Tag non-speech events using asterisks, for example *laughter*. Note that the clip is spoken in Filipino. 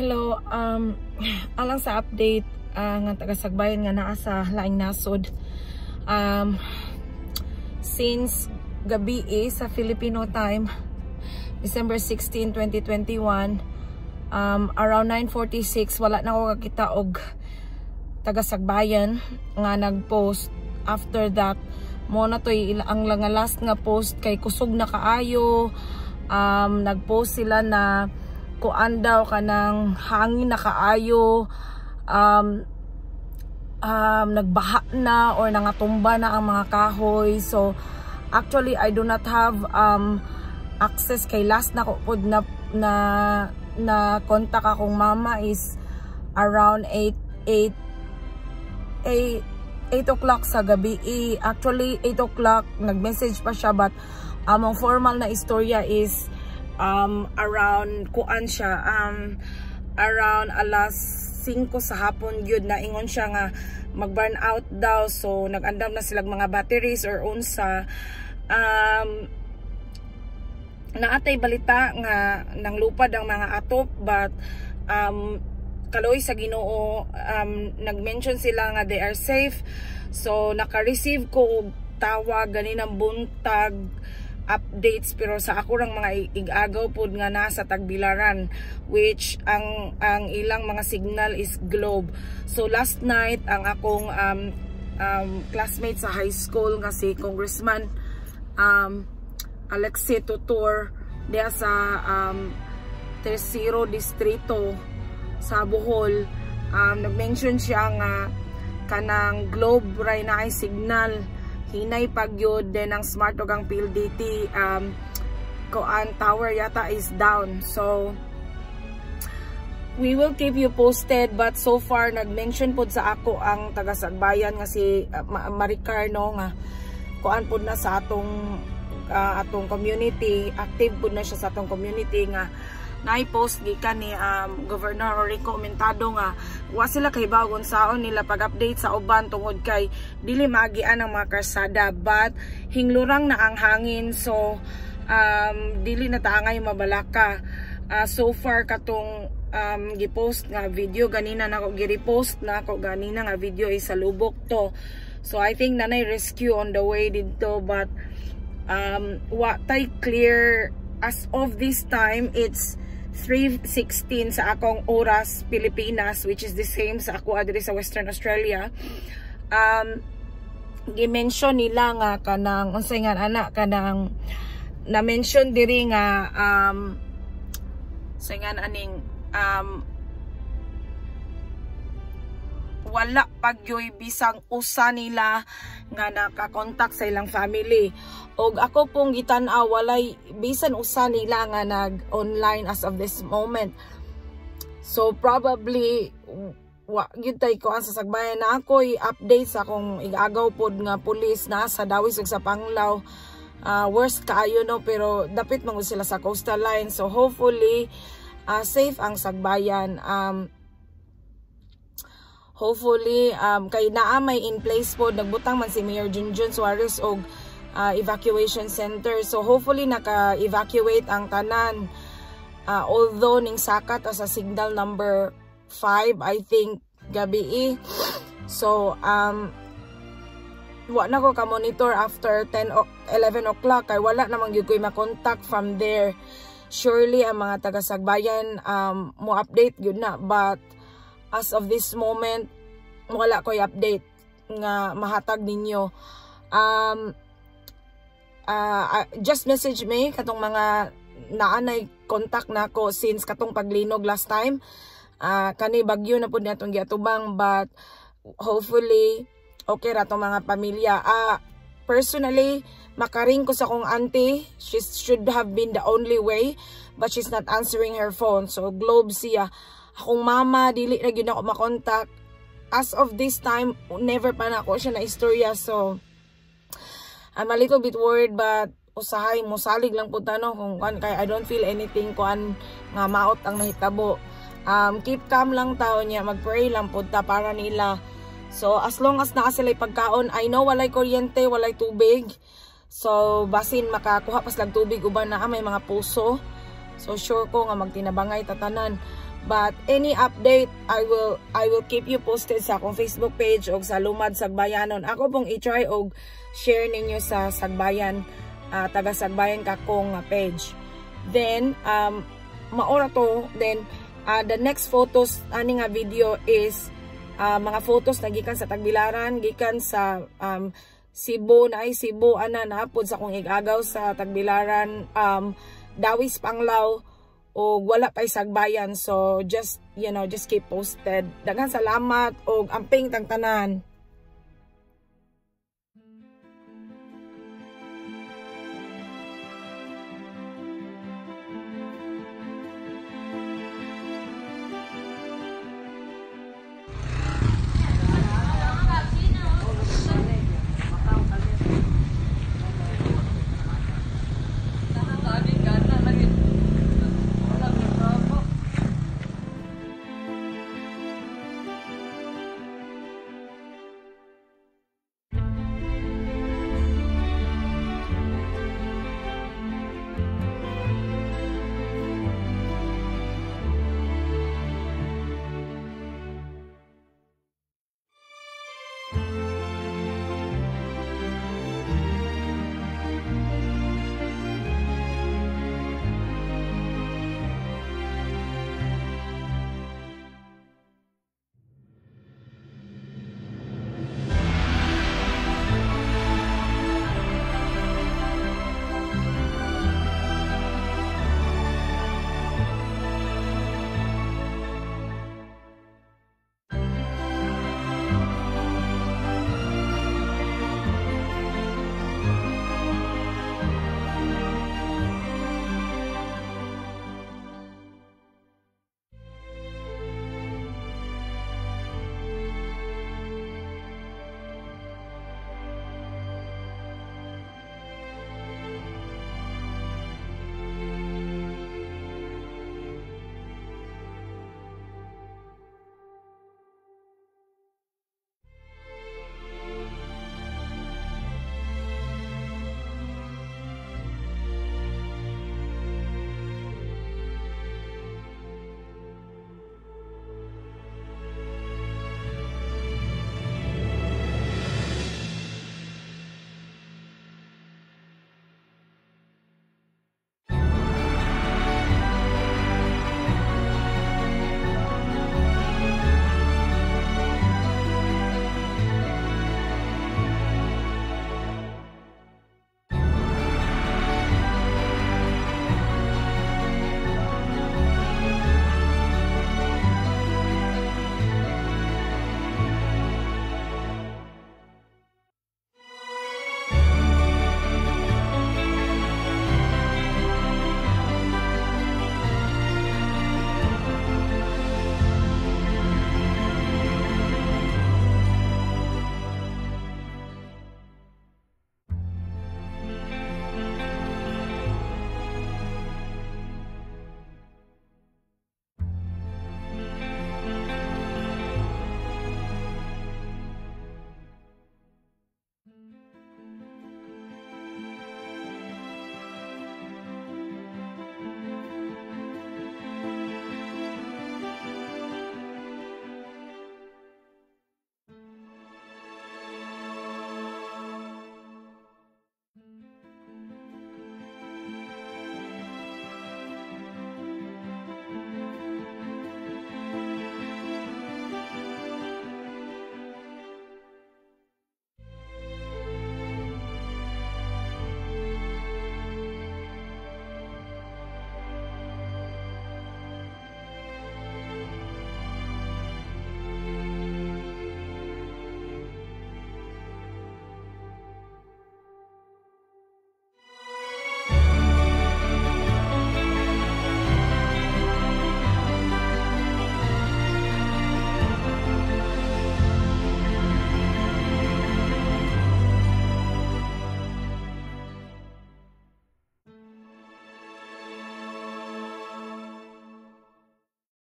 Hello, um, *sighs* alang sa update uh, nga taga Sagbayan nga naa sa laing nasod. Um, since gabi eh, sa Filipino time, December 16, 2021, um, around 9.46, wala na ako kakita og taga Sagbayan nga nag-post. After that, mo na to ang lang last nga post kay kusog na kaayo. Um, nag-post sila na kuan daw kanang hangin na kaayo um, um, nagbaha na or nangatumba na ang mga kahoy. So actually I do not have um, access kay last na ko na na na contact akong mama is around 8 8 8 8 o'clock sa gabi. Actually 8 o'clock nag-message pa siya but among formal na istorya is um, around kuan siya um, around alas 5 sa hapon gyud na ingon siya nga mag burn out daw. So nagandam na silang mga batteries or unsa. Um, naatay balita nga nang lupad ang mga atop but um, kaloy sa Ginoo um, nag-mention sila nga they are safe. So naka-receive ko tawag ganinang buntag updates pero sa ako rang mga igagaw pod nga nasa Tagbilaran which ang ang ilang mga signal is globe. So last night ang akong um, um, classmate sa high school nga si congressman um, Alexi Tutor diya sa um, Tercero Distrito sa Bohol. Um, nag-mention siya nga kanang globe ray na ay signal hinay pagyod din ang smart og ang PLDT um koan tower yata is down. So we will keep you posted but so far nag-mention pod sa ako ang taga Sagbayan nga si uh, Maricar no nga kuan pod na sa atong uh, atong community. Active pod na siya sa atong community nga na-post gikan ni um, Governor Rico Mentado nga wa sila kay bagon saon nila pag-update sa uban tungod kay dili magian ang mga karsada. But hinglurang na ang hangin so um, dili na taangay mabalaka. Uh, so far katong um, gipost nga video ganina nako gi-repost na ako ganina nga video is sa lubok to. So I think nanay rescue on the way dito but um, wa tay clear as of this time it's 3.16 sa akong oras Pilipinas which is the same sa ako adiri sa Western Australia. Um gi-mention nila nga kanang unsay nga anak kanang na-mention diri nga um sa nga aning um wala pagyoy bisang usa nila nga nakakontak sa ilang family. Og ako pong gitan-aw walay bisan usa nila nga nag-online as of this moment. So probably wa gyud ko ang sasagbayan na ako i-update sa akong igagaw pod nga pulis na sa dawis ug sa Panglaw. Uh, worst kaayo no? Pero dapit man sila sa coastal line. So hopefully uh, safe ang sagbayan. Um hopefully um, kay naa may in place po. Nagbutang man si Mayor Junjun Suarez og uh, evacuation center. So hopefully naka-evacuate ang tanan uh, although ning sakat as signal number 5 I think gabi so um wa na ko ka monitor after 10 o 11 o'clock. Kay wala namang gyud koy ma-contact from there. Surely ang mga taga Sagbayan um mo update gyud na. But as of this moment wala ko update nga mahatag ninyo. Um uh, just message me katong mga naanay contact nako since katong paglinog last time. Uh, kani bagyo na pud natong giatubang but hopefully okay ra tong mga pamilya. Uh, personally makaring ko sa kong auntie. She should have been the only way but she's not answering her phone. So globe siya akong mama dili na gyud ako makontak. As of this time never pa na ako siya na istorya so I'm a little bit worried but usahay mo salig lang pud no? Kung kan kay I don't feel anything kuan nga maot ang nahitabo. Um keep calm lang taon niya magpray lang pud ta para nila. So as long as naa sila pagkaon I know walay kuryente walay tubig. So basin makakuha pas lang tubig uban na may mga puso. So sure ko nga magtinabangay tatanan But any update, I will I will keep you posted sa akong Facebook page o sa Lumad Sagbayanon. Ako pong i-try og share ninyo sa Sagbayan, uh, taga Sagbayan kakong page. Then, um, maora to, then, uh, the next photos, ani nga video is uh, mga photos na gikan sa Tagbilaran, gikan sa um, Cebu na ay Cebu ana naapod sa kong igagaw sa Tagbilaran um, Dawis Panglaw o wala pa sagbayan so just you know just keep posted. Daghan salamat og amping tang tanan